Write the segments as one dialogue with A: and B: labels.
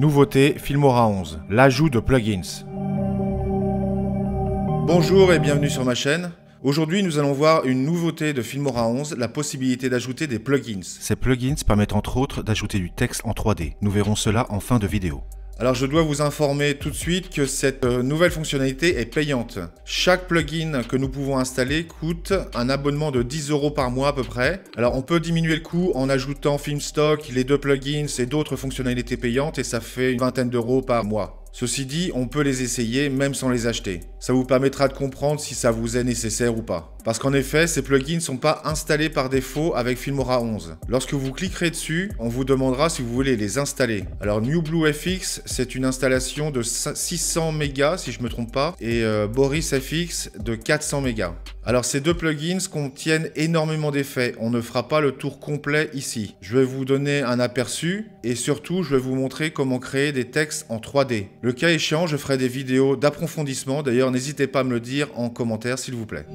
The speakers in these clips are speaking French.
A: Nouveauté Filmora 11, l'ajout de plugins. Bonjour et bienvenue sur ma chaîne. Aujourd'hui, nous allons voir une nouveauté de Filmora 11, la possibilité d'ajouter des plugins. Ces plugins permettent entre autres d'ajouter du texte en 3D. Nous verrons cela en fin de vidéo. Alors je dois vous informer tout de suite que cette euh, nouvelle fonctionnalité est payante. Chaque plugin que nous pouvons installer coûte un abonnement de 10 euros par mois à peu près. Alors on peut diminuer le coût en ajoutant Filmstock, les deux plugins et d'autres fonctionnalités payantes et ça fait une vingtaine d'euros par mois. Ceci dit, on peut les essayer même sans les acheter. Ça vous permettra de comprendre si ça vous est nécessaire ou pas. Parce qu'en effet, ces plugins ne sont pas installés par défaut avec Filmora 11. Lorsque vous cliquerez dessus, on vous demandera si vous voulez les installer. Alors New Blue FX, c'est une installation de 600 mégas si je me trompe pas, et euh, Boris FX de 400 mégas. Alors ces deux plugins contiennent énormément d'effets, on ne fera pas le tour complet ici. Je vais vous donner un aperçu et surtout je vais vous montrer comment créer des textes en 3D. Le cas échéant, je ferai des vidéos d'approfondissement, d'ailleurs n'hésitez pas à me le dire en commentaire s'il vous plaît.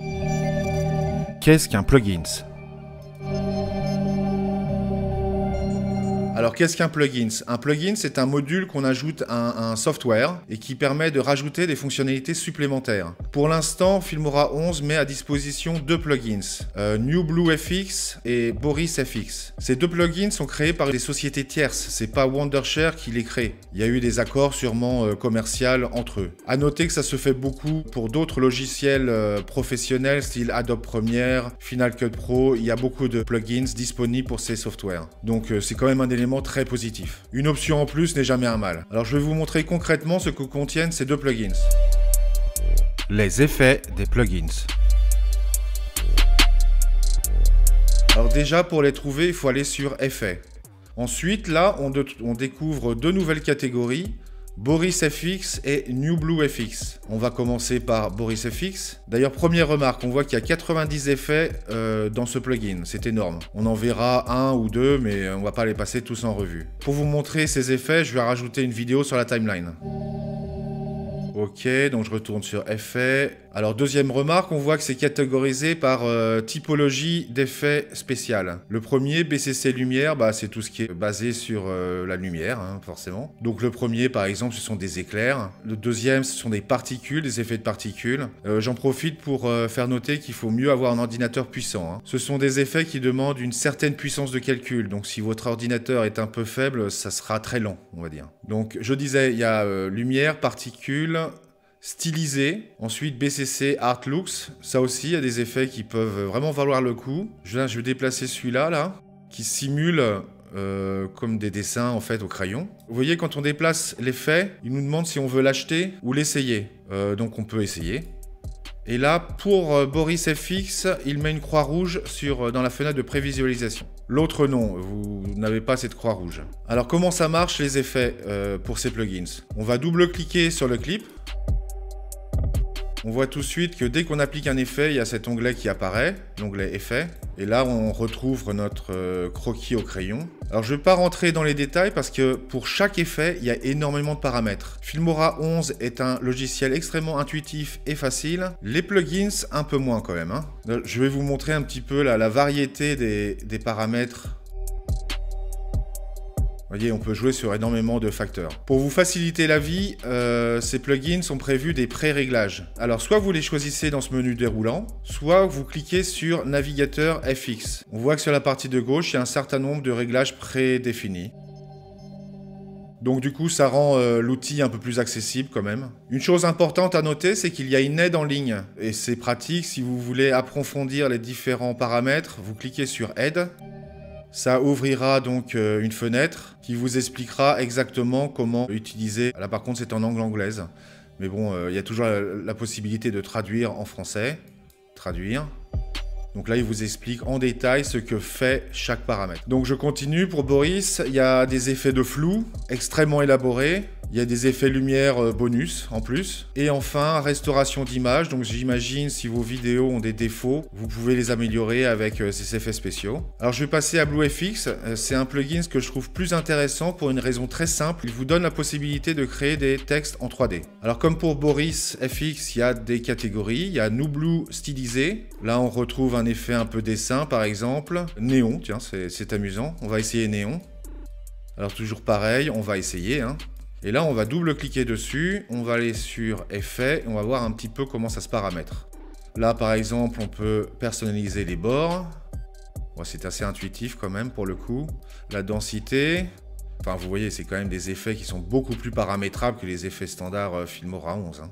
A: Qu'est-ce qu'un plugin Alors qu'est-ce qu'un plugin? Un plugin, c'est un module qu'on ajoute à un, software et qui permet de rajouter des fonctionnalités supplémentaires. Pour l'instant, Filmora 11 met à disposition deux plugins, euh, New Blue FX et Boris FX. Ces deux plugins sont créés par des sociétés tierces, c'est pas Wondershare qui les crée. Il y a eu des accords sûrement euh, commerciaux entre eux. À noter que ça se fait beaucoup pour d'autres logiciels euh, professionnels, style Adobe Premiere, Final Cut Pro, il y a beaucoup de plugins disponibles pour ces softwares. Donc c'est quand même un élément très positif. Une option en plus n'est jamais un mal. Alors je vais vous montrer concrètement ce que contiennent ces deux plugins. Les effets des plugins. Alors déjà pour les trouver, il faut aller sur Effets. Ensuite là, on, on découvre deux nouvelles catégories Boris FX et New Blue FX. On va commencer par Boris FX. D'ailleurs, première remarque, on voit qu'il y a 90 effets euh, dans ce plugin. C'est énorme. On en verra un ou deux, mais on va pas les passer tous en revue. Pour vous montrer ces effets, je vais rajouter une vidéo sur la timeline. Ok, donc je retourne sur effets. Alors deuxième remarque, on voit que c'est catégorisé par euh, typologie d'effets spécial. Le premier, BCC lumière, bah, c'est tout ce qui est basé sur euh, la lumière, hein, forcément. Donc le premier, par exemple, ce sont des éclairs. Le deuxième, ce sont des particules, des effets de particules. Euh, j'en profite pour faire noter qu'il faut mieux avoir un ordinateur puissant. Hein. Ce sont des effets qui demandent une certaine puissance de calcul. Donc si votre ordinateur est un peu faible, ça sera très lent, on va dire. Donc je disais, il y a lumière, particules, stylisé. Ensuite, BCC Art Looks. Ça aussi, il y a des effets qui peuvent vraiment valoir le coup. Je, vais déplacer celui-là, là, qui simule euh, comme des dessins en fait au crayon. Vous voyez, quand on déplace l'effet, il nous demande si on veut l'acheter ou l'essayer. Euh, donc on peut essayer. Et là, pour euh, Boris FX, il met une croix rouge sur, dans la fenêtre de prévisualisation. L'autre non, vous n'avez pas cette croix rouge. Alors comment ça marche les effets pour ces plugins? On va double-cliquer sur le clip on voit tout de suite que dès qu'on applique un effet, il y a cet onglet qui apparaît, l'onglet effet. Et là, on retrouve notre euh, croquis au crayon. Alors, je ne vais pas rentrer dans les détails parce que pour chaque effet, il y a énormément de paramètres. Filmora 11 est un logiciel extrêmement intuitif et facile. Les plugins, un peu moins quand même. Hein. Je vais vous montrer un petit peu la, variété des paramètres vous voyez, on peut jouer sur énormément de facteurs. Pour vous faciliter la vie, euh, ces plugins sont prévus des pré-réglages. Alors, soit vous les choisissez dans ce menu déroulant, soit vous cliquez sur Navigateur FX. On voit que sur la partie de gauche, il y a un certain nombre de réglages prédéfinis. Donc du coup, ça rend euh, l'outil un peu plus accessible quand même. Une chose importante à noter, c'est qu'il y a une aide en ligne. Et c'est pratique si vous voulez approfondir les différents paramètres. Vous cliquez sur Aide. Ça ouvrira donc euh, une fenêtre qui vous expliquera exactement comment utiliser. Là par contre c'est en angle anglaise. Mais bon, euh, il y a toujours la, possibilité de traduire en français. Traduire. Donc là, il vous explique en détail ce que fait chaque paramètre. Donc je continue. Pour Boris, il y a des effets de flou extrêmement élaborés. Il y a des effets lumière euh, bonus en plus. Et enfin, restauration d'image. Donc j'imagine si vos vidéos ont des défauts, vous pouvez les améliorer avec euh, ces effets spéciaux. Alors je vais passer à BlueFX. Euh, c'est un plugin que je trouve plus intéressant pour une raison très simple. Il vous donne la possibilité de créer des textes en 3D. Alors comme pour Boris FX, il y a des catégories. Il y a New Blue stylisé. Là on retrouve un effet un peu dessin par exemple. Néon, tiens, c'est amusant. On va essayer néon. Alors toujours pareil, on va essayer. Hein. Et là, on va double-cliquer dessus, on va aller sur Effet, et on va voir un petit peu comment ça se paramètre. Là, par exemple, on peut personnaliser les bords. c'est assez intuitif quand même pour le coup. La densité. Enfin, vous voyez, c'est quand même des effets qui sont beaucoup plus paramétrables que les effets standards euh, Filmora 11. Hein.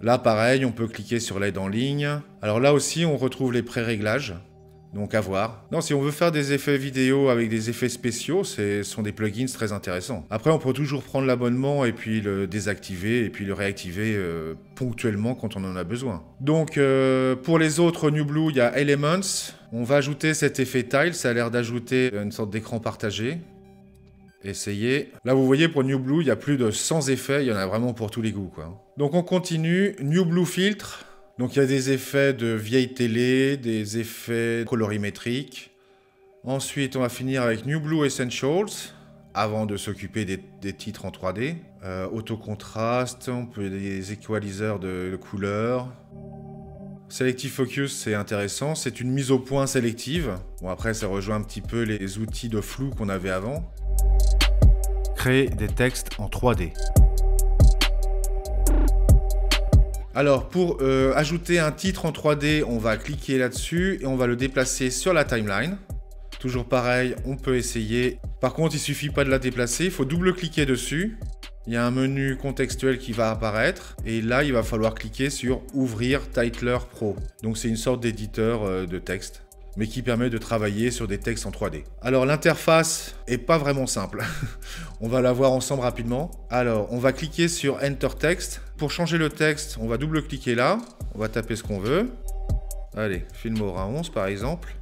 A: Là, pareil, on peut cliquer sur l'aide en ligne. Alors là aussi, on retrouve les pré-réglages. Donc à voir. Non, si on veut faire des effets vidéo avec des effets spéciaux, ce sont des plugins très intéressants. Après, on peut toujours prendre l'abonnement et puis le désactiver et puis le réactiver euh, ponctuellement quand on en a besoin. Donc euh, pour les autres New Blue, il y a Elements. On va ajouter cet effet tile, ça a l'air d'ajouter une sorte d'écran partagé. Essayez. Là, vous voyez, pour New Blue, il y a plus de 100 effets. Il y en a vraiment pour tous les goûts. Quoi. Donc, on continue. New Blue Filtre. Donc il y a des effets de vieille télé, des effets colorimétriques. Ensuite, on va finir avec New Blue Essentials, avant de s'occuper des, titres en 3D. Euh, Autocontrast, on peut des equaliseurs de, de couleurs. Selective Focus, c'est intéressant. C'est une mise au point sélective. Bon, après, ça rejoint un petit peu les outils de flou qu'on avait avant.
B: Créer des textes en 3D.
A: Alors, pour euh, ajouter un titre en 3D, on va cliquer là-dessus et on va le déplacer sur la timeline. Toujours pareil, on peut essayer. Par contre, il suffit pas de la déplacer, il faut double-cliquer dessus. Il y a un menu contextuel qui va apparaître et là, il va falloir cliquer sur Ouvrir Titler Pro. Donc, c'est une sorte d'éditeur euh, de texte mais qui permet de travailler sur des textes en 3D. Alors l'interface est pas vraiment simple. on va la voir ensemble rapidement. Alors on va cliquer sur Enter Text. Pour changer le texte, on va double-cliquer là. On va taper ce qu'on veut. Allez, Filmora 11 par exemple.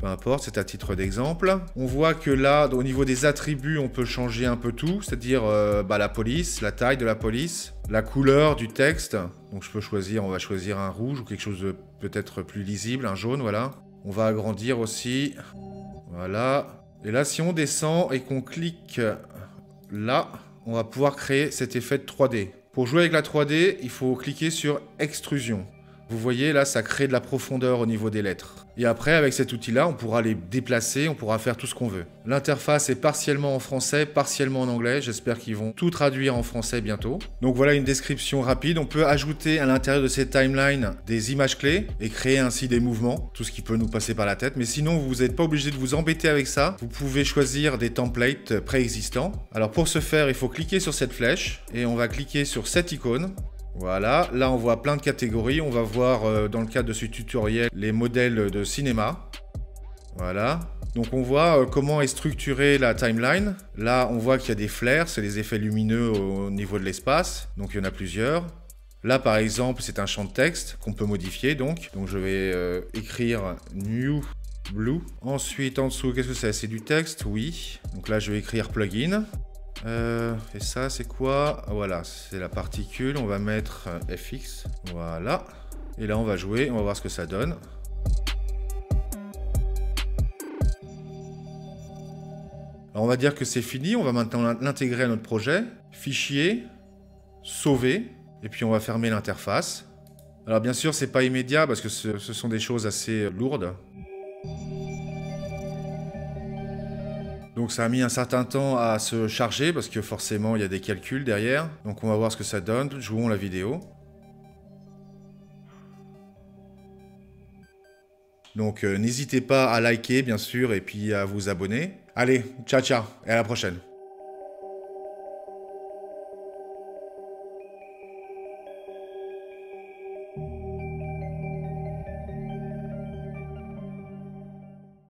A: Peu importe, c'est à titre d'exemple. On voit que là, au niveau des attributs, on peut changer un peu tout, c'est-à-dire euh, bah, la police, la taille de la police, la couleur du texte. Donc je peux choisir, on va choisir un rouge ou quelque chose de peut-être plus lisible, un jaune, voilà. On va agrandir aussi. Voilà. Et là, si on descend et qu'on clique là, on va pouvoir créer cet effet de 3D. Pour jouer avec la 3D, il faut cliquer sur extrusion. Vous voyez, là, ça crée de la profondeur au niveau des lettres. Et après, avec cet outil-là, on pourra les déplacer, on pourra faire tout ce qu'on veut. L'interface est partiellement en français, partiellement en anglais. J'espère qu'ils vont tout traduire en français bientôt. Donc voilà une description rapide. On peut ajouter à l'intérieur de cette timeline des images clés et créer ainsi des mouvements, tout ce qui peut nous passer par la tête. Mais sinon, vous n'êtes pas obligé de vous embêter avec ça. Vous pouvez choisir des templates préexistants. Alors pour ce faire, il faut cliquer sur cette flèche et on va cliquer sur cette icône. Voilà, là on voit plein de catégories. On va voir euh, dans le cadre de ce tutoriel les modèles de cinéma. Voilà. Donc on voit euh, comment est structurée la timeline. Là on voit qu'il y a des flares, c'est les effets lumineux au niveau de l'espace. Donc il y en a plusieurs. Là par exemple c'est un champ de texte qu'on peut modifier donc. Donc je vais euh, écrire new blue. Ensuite en dessous qu'est-ce que c'est? C'est du texte? Oui. Donc là je vais écrire plugin. Euh, et ça, c'est quoi Voilà, c'est la particule. On va mettre euh, fx. Voilà. Et là, on va jouer. On va voir ce que ça donne. Alors, on va dire que c'est fini. On va maintenant l'intégrer à notre projet. Fichier, sauver. Et puis, on va fermer l'interface. Alors, bien sûr, c'est pas immédiat parce que ce sont des choses assez lourdes. Donc ça a mis un certain temps à se charger parce que forcément il y a des calculs derrière. Donc on va voir ce que ça donne. Jouons la vidéo. Donc euh, n'hésitez pas à liker bien sûr et puis à vous abonner. Allez, ciao ciao et à la prochaine.